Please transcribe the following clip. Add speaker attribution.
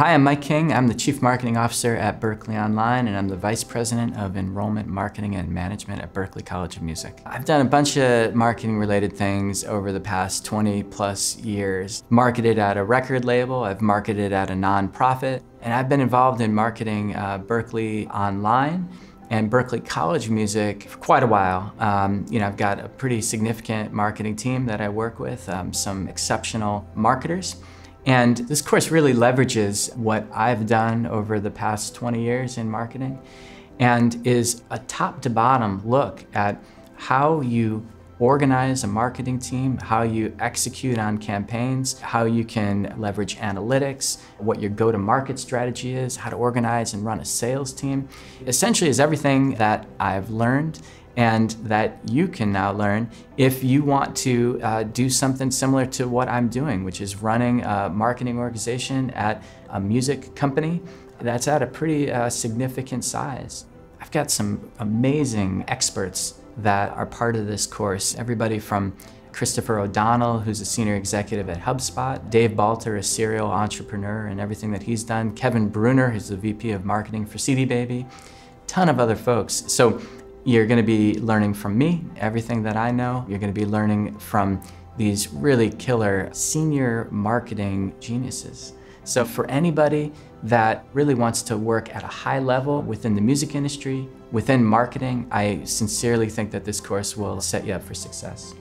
Speaker 1: Hi, I'm Mike King. I'm the Chief Marketing Officer at Berklee Online, and I'm the Vice President of Enrollment Marketing and Management at Berklee College of Music. I've done a bunch of marketing related things over the past 20 plus years. Marketed at a record label, I've marketed at a nonprofit, and I've been involved in marketing uh, Berklee Online and Berklee College of Music for quite a while. Um, you know, I've got a pretty significant marketing team that I work with, um, some exceptional marketers. And this course really leverages what I've done over the past 20 years in marketing and is a top to bottom look at how you organize a marketing team, how you execute on campaigns, how you can leverage analytics, what your go-to-market strategy is, how to organize and run a sales team. Essentially is everything that I've learned and that you can now learn if you want to uh, do something similar to what I'm doing, which is running a marketing organization at a music company that's at a pretty uh, significant size. I've got some amazing experts that are part of this course. Everybody from Christopher O'Donnell, who's a senior executive at HubSpot, Dave Balter, a serial entrepreneur and everything that he's done, Kevin Breuner, who's the VP of marketing for CD Baby, ton of other folks. So you're gonna be learning from me, everything that I know. You're gonna be learning from these really killer senior marketing geniuses. So for anybody that really wants to work at a high level within the music industry, within marketing, I sincerely think that this course will set you up for success.